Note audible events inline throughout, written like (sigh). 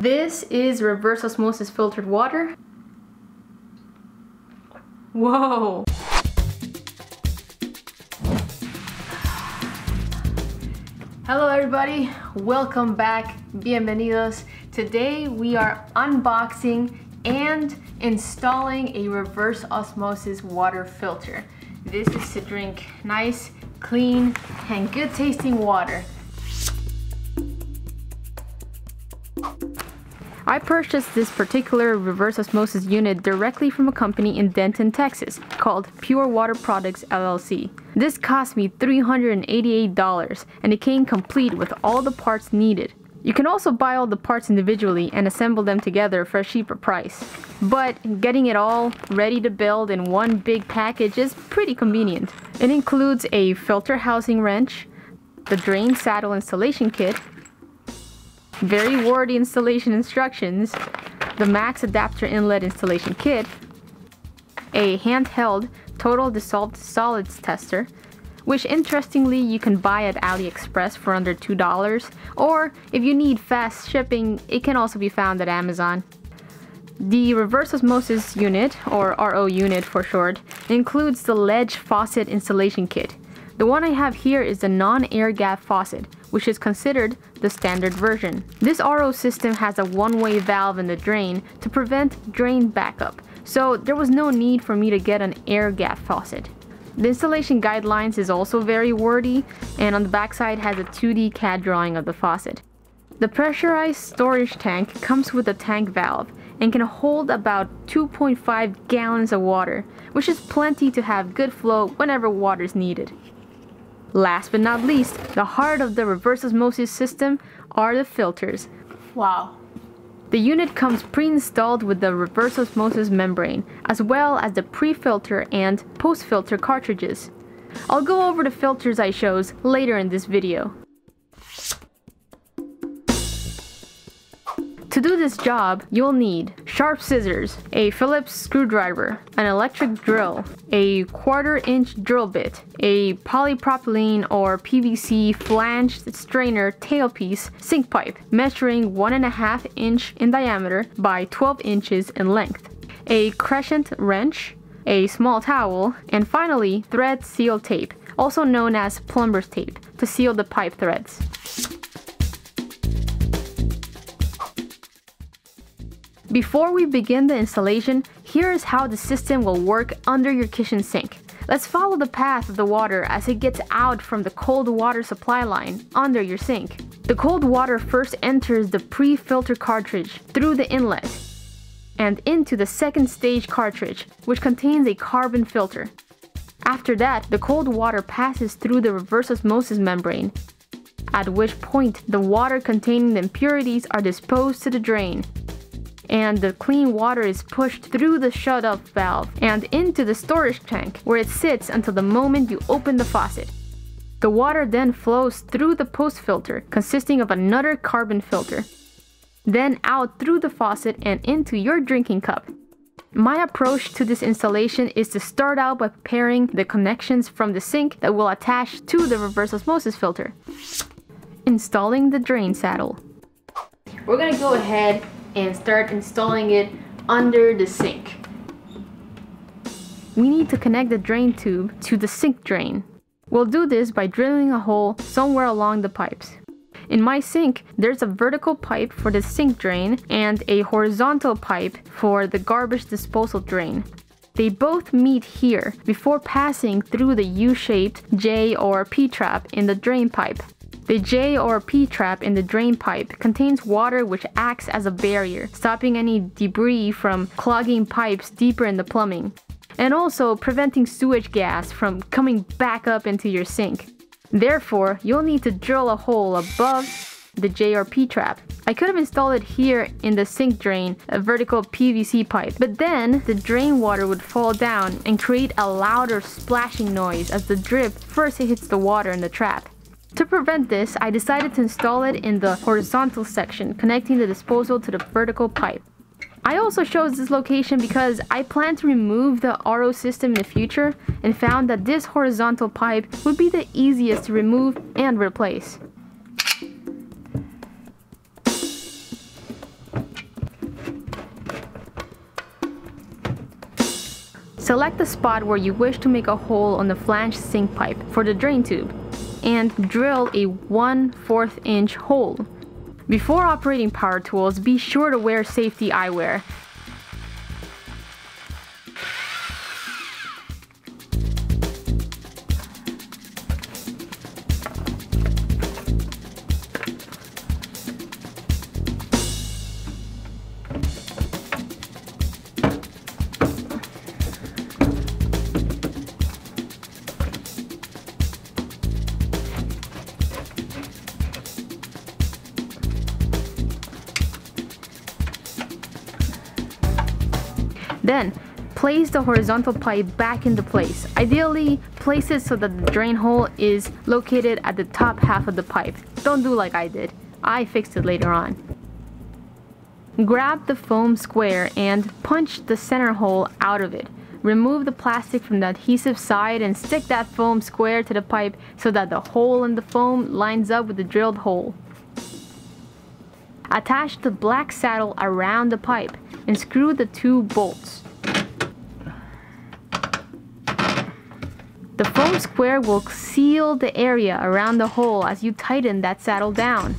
This is reverse osmosis filtered water. Whoa! Hello everybody, welcome back, bienvenidos. Today we are unboxing and installing a reverse osmosis water filter. This is to drink nice, clean, and good tasting water. I purchased this particular reverse osmosis unit directly from a company in Denton, Texas called Pure Water Products LLC. This cost me $388 and it came complete with all the parts needed. You can also buy all the parts individually and assemble them together for a cheaper price. But getting it all ready to build in one big package is pretty convenient. It includes a filter housing wrench, the drain saddle installation kit, very wordy installation instructions, the max adapter inlet installation kit, a handheld total dissolved solids tester, which interestingly you can buy at AliExpress for under $2, or if you need fast shipping, it can also be found at Amazon. The reverse osmosis unit, or RO unit for short, includes the ledge faucet installation kit. The one I have here is the non-air gap faucet, which is considered the standard version. This RO system has a one-way valve in the drain to prevent drain backup, so there was no need for me to get an air gap faucet. The installation guidelines is also very wordy and on the backside has a 2D CAD drawing of the faucet. The pressurized storage tank comes with a tank valve and can hold about 2.5 gallons of water, which is plenty to have good flow whenever water is needed. Last but not least, the heart of the reverse osmosis system are the filters. Wow. The unit comes pre-installed with the reverse osmosis membrane, as well as the pre-filter and post-filter cartridges. I'll go over the filters I chose later in this video. To do this job, you'll need sharp scissors, a Phillips screwdriver, an electric drill, a quarter inch drill bit, a polypropylene or PVC flanged strainer tailpiece sink pipe measuring 1.5 inch in diameter by 12 inches in length, a crescent wrench, a small towel, and finally thread seal tape, also known as plumber's tape, to seal the pipe threads. Before we begin the installation, here is how the system will work under your kitchen sink. Let's follow the path of the water as it gets out from the cold water supply line under your sink. The cold water first enters the pre-filter cartridge through the inlet and into the second stage cartridge, which contains a carbon filter. After that, the cold water passes through the reverse osmosis membrane, at which point the water containing the impurities are disposed to the drain and the clean water is pushed through the shut-off valve and into the storage tank where it sits until the moment you open the faucet. The water then flows through the post filter consisting of another carbon filter, then out through the faucet and into your drinking cup. My approach to this installation is to start out by preparing the connections from the sink that will attach to the reverse osmosis filter. Installing the drain saddle. We're gonna go ahead and start installing it under the sink. We need to connect the drain tube to the sink drain. We'll do this by drilling a hole somewhere along the pipes. In my sink, there's a vertical pipe for the sink drain and a horizontal pipe for the garbage disposal drain. They both meet here before passing through the U-shaped J or P-trap in the drain pipe. The J or P trap in the drain pipe contains water which acts as a barrier, stopping any debris from clogging pipes deeper in the plumbing, and also preventing sewage gas from coming back up into your sink. Therefore, you'll need to drill a hole above the J or P trap. I could have installed it here in the sink drain, a vertical PVC pipe, but then the drain water would fall down and create a louder splashing noise as the drip first hits the water in the trap. To prevent this, I decided to install it in the horizontal section, connecting the disposal to the vertical pipe. I also chose this location because I plan to remove the RO system in the future and found that this horizontal pipe would be the easiest to remove and replace. Select the spot where you wish to make a hole on the flange sink pipe for the drain tube and drill a 1 4th inch hole. Before operating power tools, be sure to wear safety eyewear place the horizontal pipe back into place. Ideally, place it so that the drain hole is located at the top half of the pipe. Don't do like I did. I fixed it later on. Grab the foam square and punch the center hole out of it. Remove the plastic from the adhesive side and stick that foam square to the pipe so that the hole in the foam lines up with the drilled hole. Attach the black saddle around the pipe and screw the two bolts. The foam square will seal the area around the hole as you tighten that saddle down.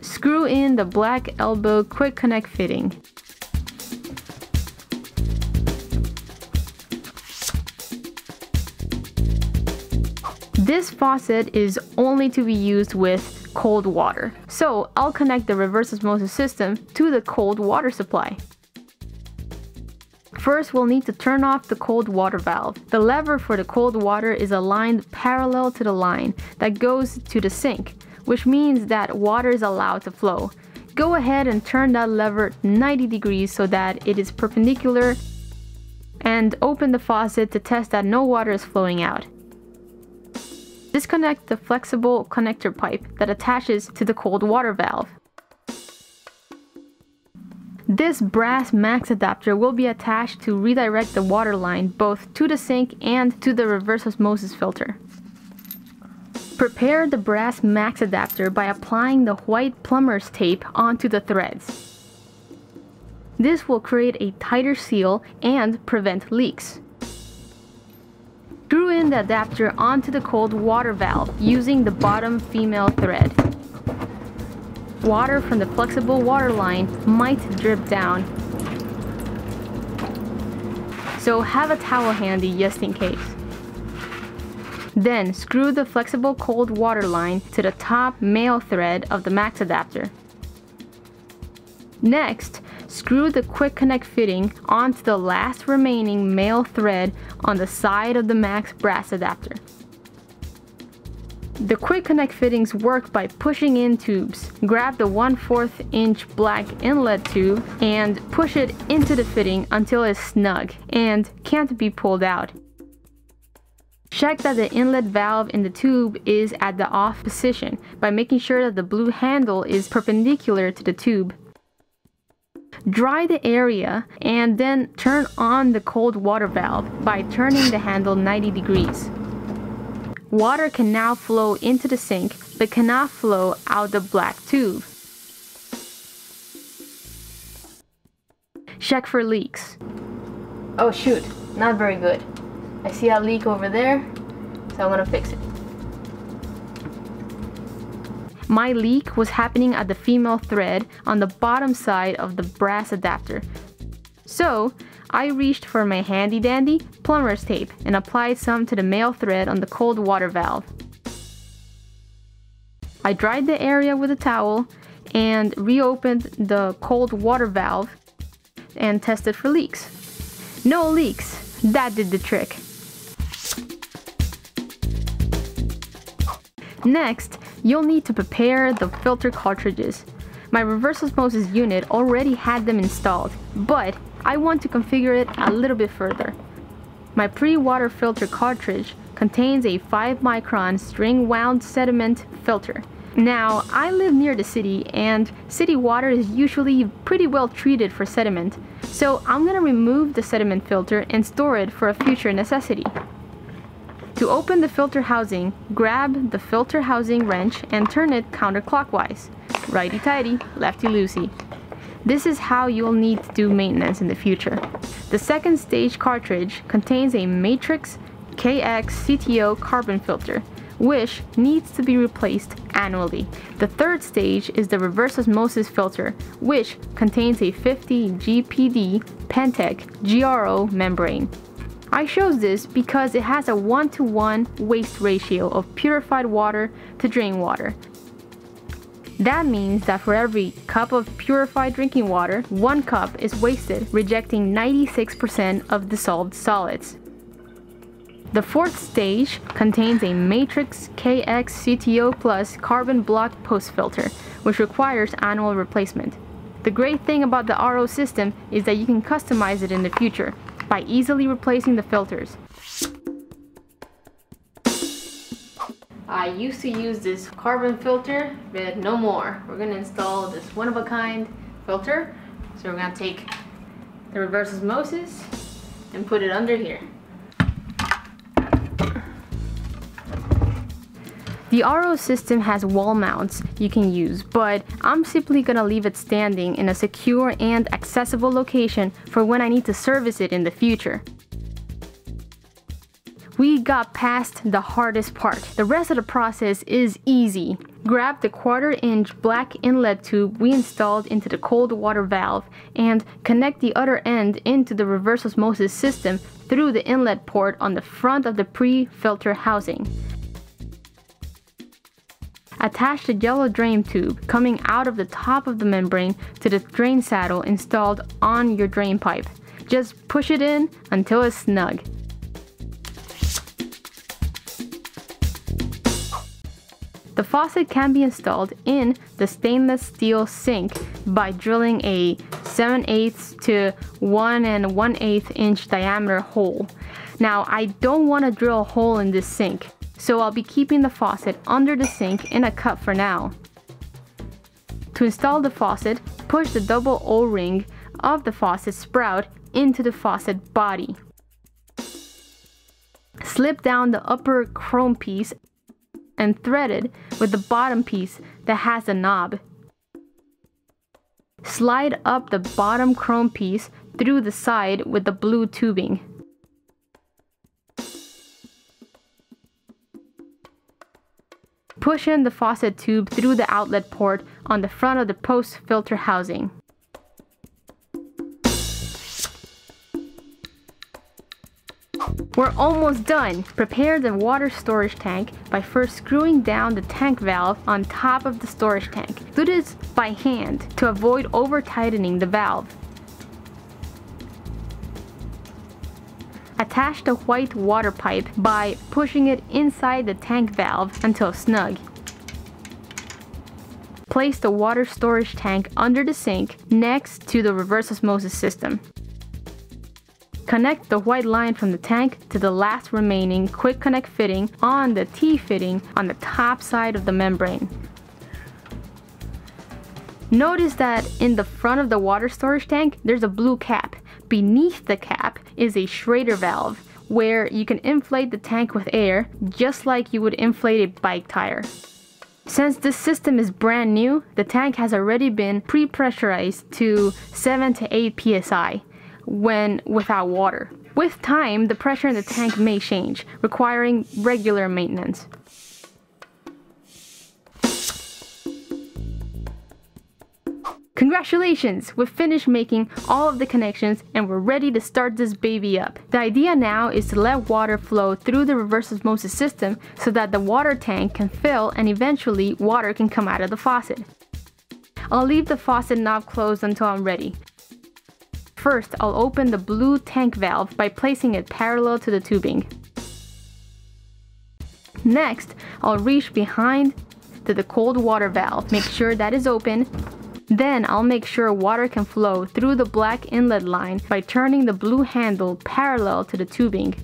Screw in the black elbow quick connect fitting. This faucet is only to be used with cold water. So I'll connect the reverse osmosis system to the cold water supply. First, we'll need to turn off the cold water valve. The lever for the cold water is aligned parallel to the line that goes to the sink, which means that water is allowed to flow. Go ahead and turn that lever 90 degrees so that it is perpendicular and open the faucet to test that no water is flowing out. Disconnect the flexible connector pipe that attaches to the cold water valve. This brass max adapter will be attached to redirect the water line both to the sink and to the reverse osmosis filter. Prepare the brass max adapter by applying the white plumber's tape onto the threads. This will create a tighter seal and prevent leaks. Screw in the adapter onto the cold water valve using the bottom female thread. Water from the flexible water line might drip down, so have a towel handy just in case. Then screw the flexible cold water line to the top male thread of the max adapter. Next, Screw the quick connect fitting onto the last remaining male thread on the side of the max brass adapter. The quick connect fittings work by pushing in tubes. Grab the 1 4th inch black inlet tube and push it into the fitting until it's snug and can't be pulled out. Check that the inlet valve in the tube is at the off position by making sure that the blue handle is perpendicular to the tube Dry the area and then turn on the cold water valve by turning the handle 90 degrees. Water can now flow into the sink but cannot flow out the black tube. Check for leaks. Oh shoot, not very good. I see a leak over there, so I'm gonna fix it. My leak was happening at the female thread on the bottom side of the brass adapter. So, I reached for my handy dandy plumber's tape and applied some to the male thread on the cold water valve. I dried the area with a towel and reopened the cold water valve and tested for leaks. No leaks, that did the trick. Next, you'll need to prepare the filter cartridges. My reverse osmosis unit already had them installed, but I want to configure it a little bit further. My pre-water filter cartridge contains a 5 micron string wound sediment filter. Now, I live near the city and city water is usually pretty well treated for sediment, so I'm gonna remove the sediment filter and store it for a future necessity. To open the filter housing, grab the filter housing wrench and turn it counterclockwise. Righty-tighty, lefty-loosey. This is how you'll need to do maintenance in the future. The second stage cartridge contains a Matrix KX CTO carbon filter, which needs to be replaced annually. The third stage is the reverse osmosis filter, which contains a 50 GPD Pentek GRO membrane. I chose this because it has a 1 to 1 waste ratio of purified water to drain water. That means that for every cup of purified drinking water, one cup is wasted, rejecting 96% of dissolved solids. The fourth stage contains a Matrix KXCTO Plus carbon block post filter, which requires annual replacement. The great thing about the RO system is that you can customize it in the future by easily replacing the filters. I used to use this carbon filter, but no more. We're gonna install this one-of-a-kind filter. So we're gonna take the reverse osmosis and put it under here. The RO system has wall mounts you can use, but I'm simply gonna leave it standing in a secure and accessible location for when I need to service it in the future. We got past the hardest part. The rest of the process is easy. Grab the quarter inch black inlet tube we installed into the cold water valve and connect the other end into the reverse osmosis system through the inlet port on the front of the pre-filter housing. Attach the yellow drain tube coming out of the top of the membrane to the drain saddle installed on your drain pipe. Just push it in until it's snug. The faucet can be installed in the stainless steel sink by drilling a 7 8 to 1 and 1 8 inch diameter hole. Now I don't want to drill a hole in this sink so I'll be keeping the faucet under the sink in a cup for now. To install the faucet, push the double O-ring of the faucet sprout into the faucet body. Slip down the upper chrome piece and thread it with the bottom piece that has a knob. Slide up the bottom chrome piece through the side with the blue tubing. Push in the faucet tube through the outlet port on the front of the post filter housing. We're almost done. Prepare the water storage tank by first screwing down the tank valve on top of the storage tank. Do this by hand to avoid over tightening the valve. Attach the white water pipe by pushing it inside the tank valve until snug. Place the water storage tank under the sink next to the reverse osmosis system. Connect the white line from the tank to the last remaining quick connect fitting on the T fitting on the top side of the membrane. Notice that in the front of the water storage tank, there's a blue cap. Beneath the cap is a Schrader valve where you can inflate the tank with air just like you would inflate a bike tire. Since this system is brand new, the tank has already been pre-pressurized to 7 to 8 psi when without water. With time, the pressure in the tank may change, requiring regular maintenance. Congratulations! We've finished making all of the connections and we're ready to start this baby up. The idea now is to let water flow through the reverse osmosis system so that the water tank can fill and eventually water can come out of the faucet. I'll leave the faucet knob closed until I'm ready. First, I'll open the blue tank valve by placing it parallel to the tubing. Next, I'll reach behind to the cold water valve, make sure that is open then I'll make sure water can flow through the black inlet line by turning the blue handle parallel to the tubing.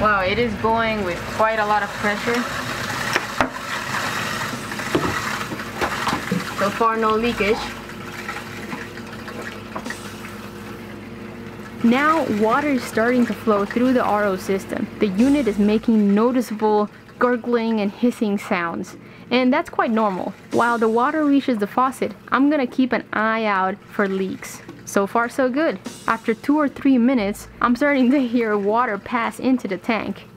Wow, it is going with quite a lot of pressure. So far no leakage. Now water is starting to flow through the RO system. The unit is making noticeable gurgling and hissing sounds. And that's quite normal. While the water reaches the faucet, I'm gonna keep an eye out for leaks. So far so good. After two or three minutes, I'm starting to (laughs) hear water pass into the tank.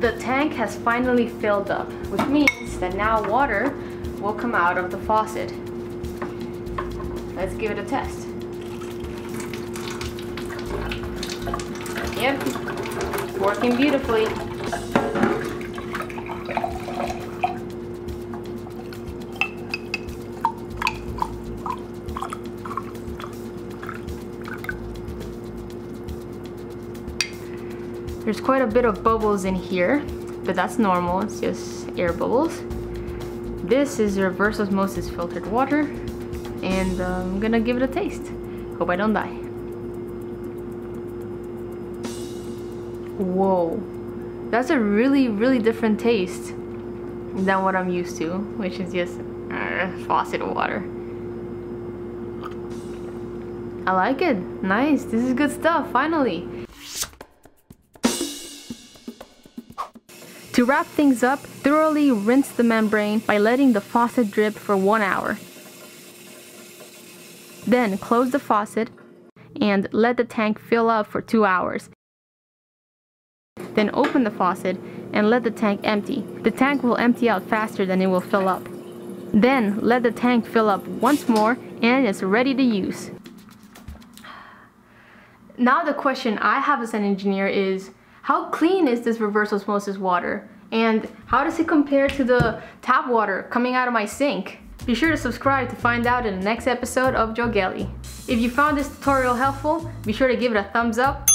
The tank has finally filled up, which means that now water will come out of the faucet. Let's give it a test. Yep, working beautifully. There's quite a bit of bubbles in here, but that's normal, it's just air bubbles. This is reverse osmosis filtered water, and uh, I'm gonna give it a taste. Hope I don't die. Whoa, that's a really, really different taste than what I'm used to, which is just uh, faucet water. I like it. Nice. This is good stuff, finally. To wrap things up, thoroughly rinse the membrane by letting the faucet drip for one hour. Then close the faucet and let the tank fill up for two hours. Then open the faucet and let the tank empty. The tank will empty out faster than it will fill up. Then let the tank fill up once more and it's ready to use. (sighs) Now the question I have as an engineer is, how clean is this reverse osmosis water? And how does it compare to the tap water coming out of my sink? Be sure to subscribe to find out in the next episode of Yoguely. If you found this tutorial helpful, be sure to give it a thumbs up.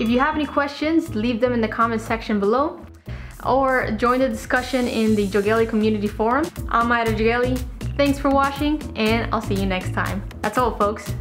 If you have any questions, leave them in the comment section below or join the discussion in the Yoguely community forum. I'm Ida Yoguely. Thanks for watching and I'll see you next time. That's all folks.